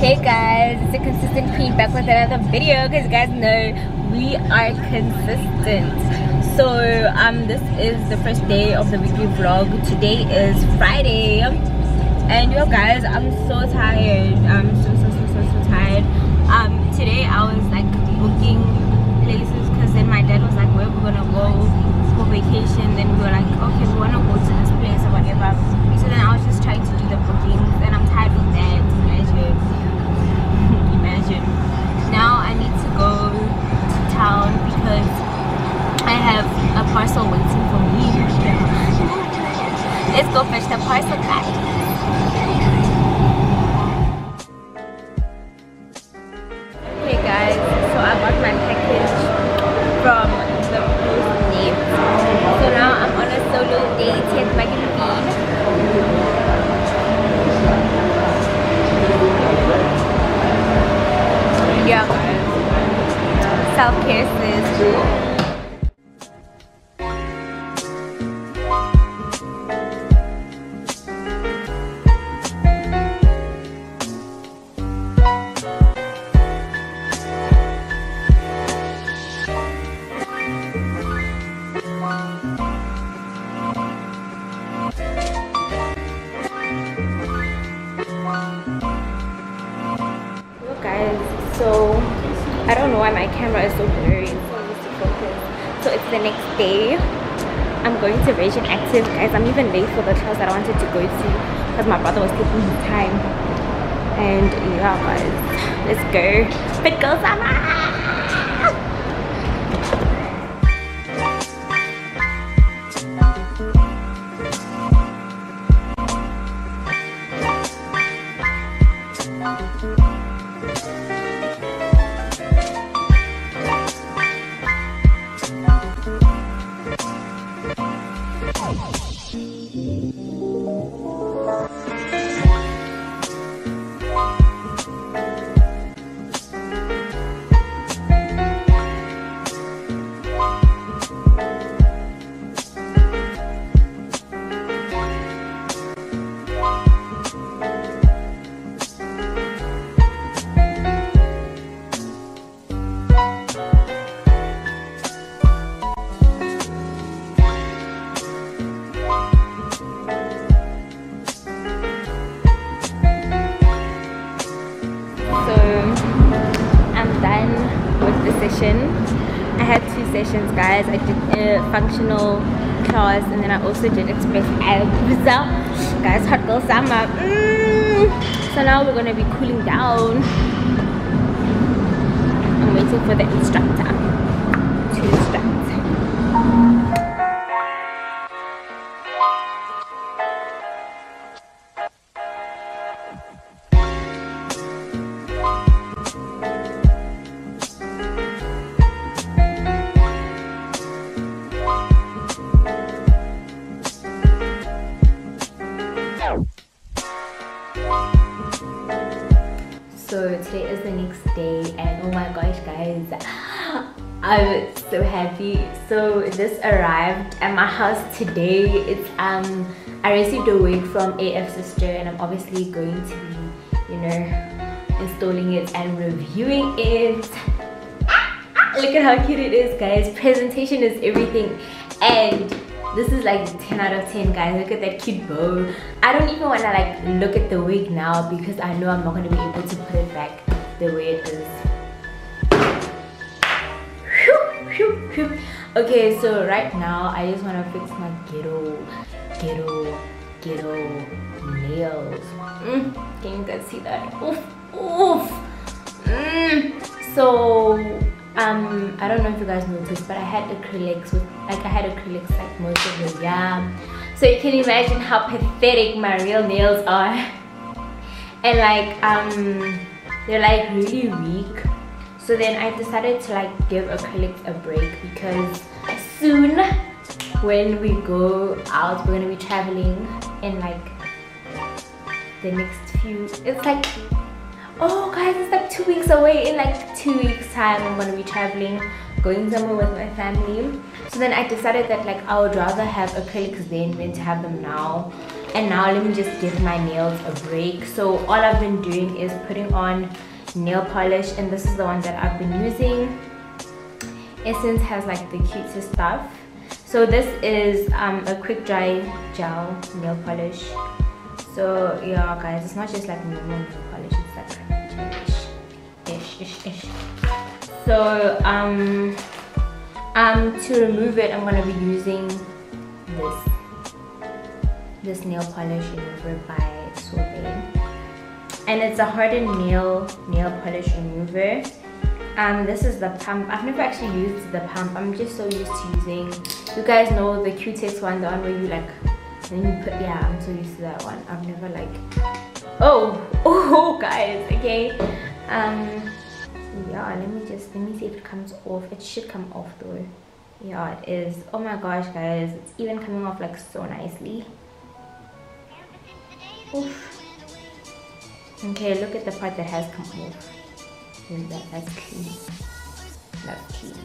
Hey guys, it's a consistent queen back with another video because you guys know we are consistent. So um this is the first day of the weekly vlog. Today is Friday and yo guys I'm so tired. I'm so so so so so tired. Um today I was like booking places because then my dad was like where we're gonna go for vacation then we were like okay we wanna go to camera is so blurry. It's so it's the next day. I'm going to Virgin Active, guys. I'm even late for the class that I wanted to go to because my brother was taking his time. And yeah, guys, let's go. Fit girl summer. Functional class and then I also did express abs. Guys, hot girl summer. Mm. So now we're gonna be cooling down. I'm waiting for the instructor to instruct. Today is the next day and oh my gosh guys I'm so happy. So this arrived at my house today. It's um I received a wig from AF sister and I'm obviously going to be you know installing it and reviewing it. Look at how cute it is guys. Presentation is everything. And this is like 10 out of 10 guys. Look at that cute bow. I don't even want to like look at the wig now because i know i'm not going to be able to put it back the way it is. Okay so right now i just want to fix my ghetto ghetto ghetto nails. Mm, can you guys see that? Oof oof. Mm. so um i don't know if you guys noticed but i had acrylics with like i had acrylics like most of the year. So you can imagine how pathetic my real nails are. And like um they're like really weak. So then i decided to like give acrylics a break because soon when we go out we're gonna be traveling in like the next few it's like oh guys it's like two weeks away. In like two weeks time i'm gonna be traveling going somewhere with my family. So then i decided that like i would rather have acrylics then than to have them now. And now let me just give my nails a break. So all I've been doing is putting on nail polish and this is the one that I've been using. Essence has like the cutest stuff. So this is um, a quick dry gel nail polish. So yeah guys it's not just like normal nail polish ish ish ish so um um to remove it i'm gonna be using this this nail polish remover by Sorbet. And it's a hardened nail nail polish remover. Um this is the pump. I've never actually used the pump. I'm just so used to using you guys know the q-tips one the one where you like then you put yeah i'm so used to that one. I've never like oh oh guys okay um yeah let me just let me see if it comes off it should come off though yeah it is oh my gosh guys it's even coming off like so nicely Oof. Okay, look at the part that has come off. That, that's clean. That's clean.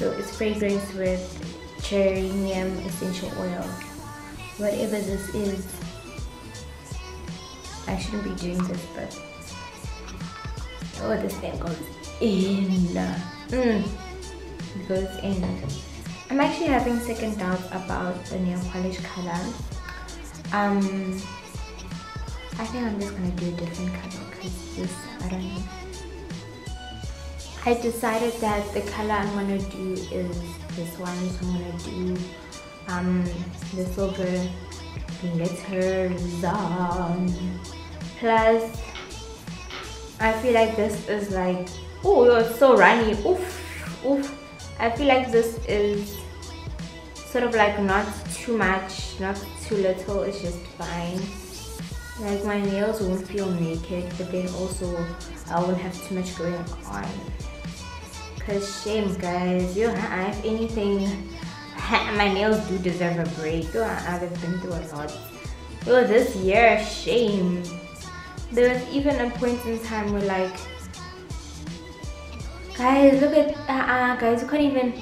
So it's fragrance with cherry geranium essential oil. Whatever this is I shouldn't be doing this but oh this thing goes in. Mm. it goes in. I'm actually having second doubts about the nail polish color. Um I think I'm just gonna do a different color because this I don't know I decided that the color I'm gonna do is this one so I'm gonna do um, the silver glitters on. Plus, I feel like this is like, oh, it's so runny. Oof, oof. I feel like this is sort of like not too much, not too little. It's just fine. Like my nails won't feel naked, but then also I won't have too much going on. Cause shame, guys. You have anything my nails do deserve a break. Oh, I've been through a lot. Oh, this year, shame. There was even a point in time where like, guys, look at, uh, uh guys, you can't even,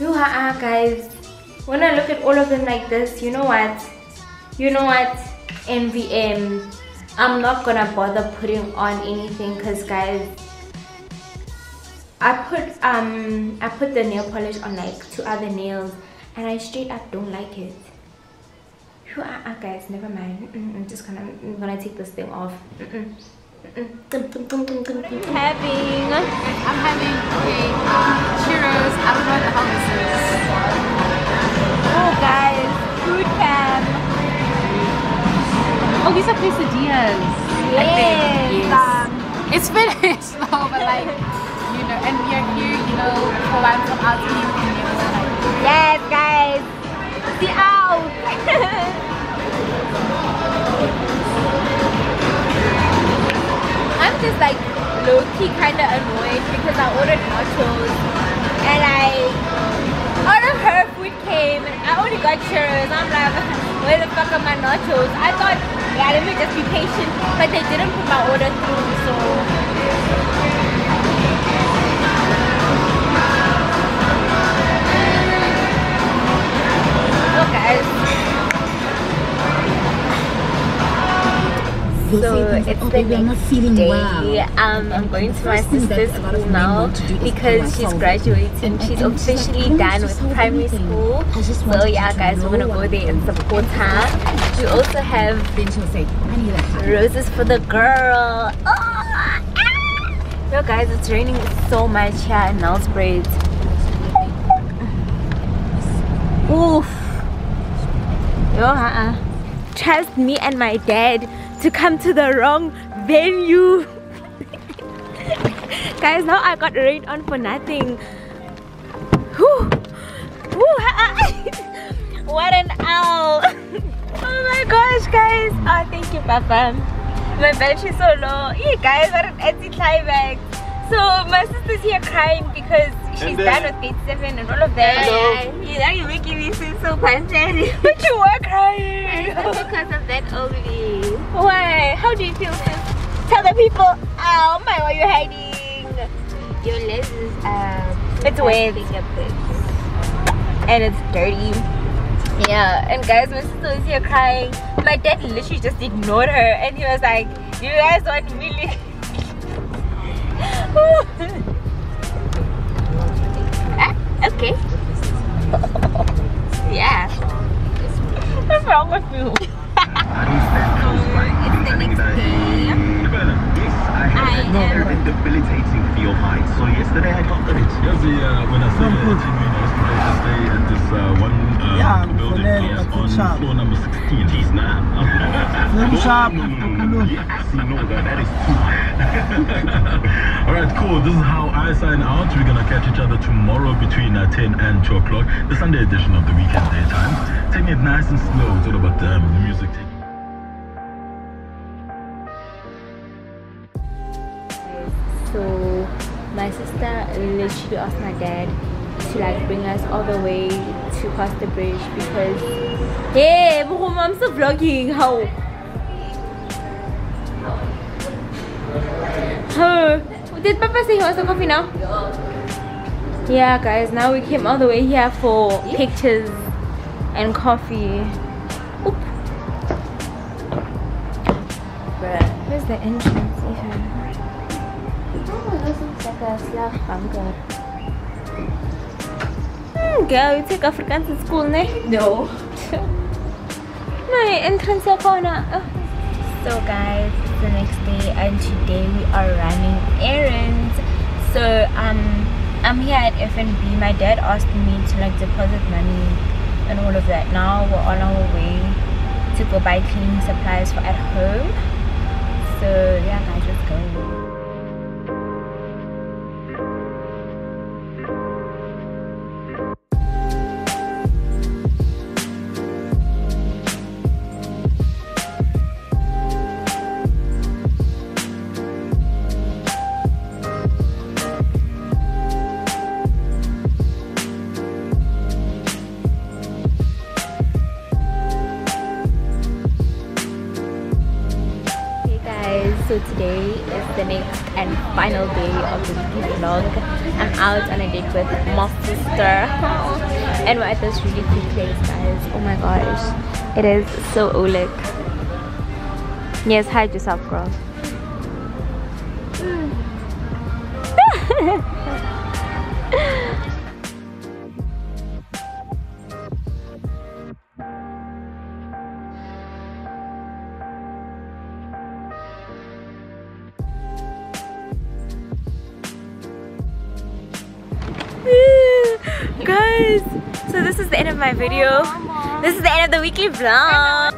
you uh, uh, guys. When I look at all of them like this, you know what? You know what? MVM. I'm not gonna bother putting on anything because guys, I put um I put the nail polish on like two other nails and I straight up don't like it. Who uh, uh, guys, never mind. I'm just gonna I'm gonna take this thing off. Having I'm having a uh, churros. I don't know what the hell this is. Oh guys, food fam. Oh, these are quesadillas. Yes. yes. Um, it's finished though, but like you know, and we are here, you know, for one from like. Yes, guys. See out. I'm just like low-key kind of annoyed because I ordered nachos and I all of her food came and I only got churros. I'm like, where the fuck are my nachos? I thought, yeah, let me just be patient, but they didn't put my order through, so it's the next day. Well. Um, I'm going to my sister's school now because she's graduating. She's officially done with primary school. So yeah, guys, we're gonna go there and support her. We also have roses for the girl. Oh, ah! Yo, guys, it's raining so much here in Nelspruit. Oof. Yo, uh -uh. Trust me and my dad to come to the wrong venue. Guys, now I got rain on for nothing. Whew. Whew. what an owl. oh my gosh, guys. Oh, thank you, Papa. My battery is so low. Hey, guys, what an anti-climax. So, my sister's here crying because she's then- done with grade 7 and all of that. Hello. You know you're making me feel so pathetic. But you were crying. Because of that only. Why? How do you feel, sis? Tell the people, oh my, why are you hiding? Your legs is um. It's wet. And it's dirty. Yeah, and guys, my sister was here crying. My dad literally just ignored her and he was like, You guys want milk? Ah, okay. yeah. What's wrong with you? I I no, am- debilitating for your height. So yesterday I it. Uh, when I you it's supposed to stay at this one Yeah, building on floor number 16. Jeez, nah. Film sharp, No, no, no, no, no. Yes, no, that, that is too Alright, cool. This is how I sign out. We're going to catch each other tomorrow between uh, 10 and 2 o'clock, the Sunday edition of the weekend daytime. Taking it nice and slow. It's all about um, music. So my sister literally asked my dad to like bring us all the way to cross the bridge because hey I'm still vlogging how Huh. Did Papa say he wants a coffee now? Yeah guys, now we came all the way here for pictures and coffee. Oop. Where's the entrance even? Like a Slav. Hmm, girl, you take Afrikaans in school, ne? No. My entrance corner. Oh. So guys, it's the next day and today we are running errands. So um I'm here at FNB. My dad asked me to like deposit money and all of that. Now we're on our way to go buy cleaning supplies for at home. So yeah guys, let's go. The next and final day of this vlog. I'm out on a date with my sister. And we're at this really cool place guys. Oh my gosh. It is so Oleg. Yes, hide yourself girl. guys. So this is the end of my video. This is the end of the weekly vlog